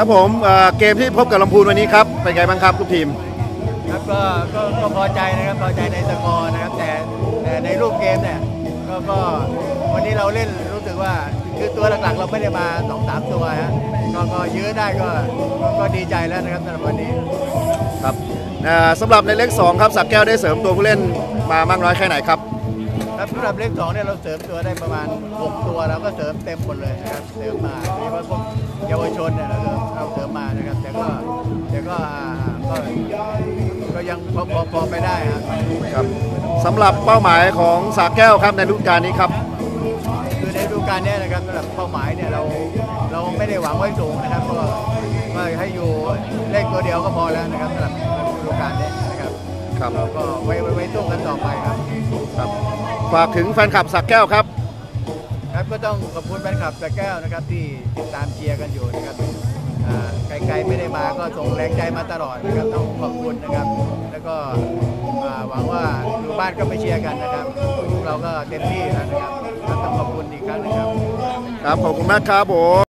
ครับผมเอ่อเกมที่พบกับลำพูนวันนี้ครับ เป็นไงบ้างครับทุกทีม ครับก็ก็ก็พอใจนะครับพอใจในสกอร์นะครับแต่แต่ในรูปเกมเนี่ยก็ก็วันนี้เราเล่นรู้สึกว่าคือตัวหลักๆเราไม่ได้มาสองสามตัวฮะก็ก็ยื้อได้ก็ก็ก็ดีใจแล้วนะครับสำหรับวันนี้ ครับเอ่อสำหรับในเล็ก2ครับสักแก้วได้เสริมตัวผู้เล่นมามากน้อยแค่ไหนครับ ครับสำหรับเลขสองเนี่ยเราเสริมตัวได้ประมาณ 6 ตัวเราก็เสริมเต็มหมดเลยนะครับเสริมมาโดยเฉพาะพวกเยาวชนเนี่ยเราเสริมเราเสริม ก็แต่ก็อ่าก็ก็ยังพอพอพอไปได้ครับครับสำหรับเป้าหมายของสักแก้วครับในฤดูกาลนี้ครับ คือในฤดูกาลเนี้นะครับสำหรับเป้าหมายเนี่ยเราเราไม่ได้หวังไว้สูงนะครับก็ก็ให้อยู่เลขตัวเดียวก็พอแล้วนะครับสำหรับฤดูกาลนี้นะครับครับเราก็ไว้ไว้ไว้สู้กันต่อไปครับครับฝากถึงแฟนคลับสักแก้วครับ ครับก็ต้องขอบคุณแฟนคลับตะแก้วนะครับที่ติดตามเชียร์กันอยู่นะครับอ่า ไกลๆไม่ได้มาก็ส่งแรงใจมาตลอดนะครับต้องขอบคุณนะครับ แล้วก็หวังว่าอยู่บ้านก็ไปเชียร์กันนะครับ เราก็เต็มที่นะครับต้องขอบคุณอีกครั้งนึงครับ ครับขอบคุณมากครับผม